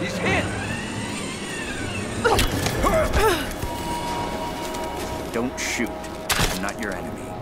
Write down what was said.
He's hit! Don't shoot. I'm not your enemy.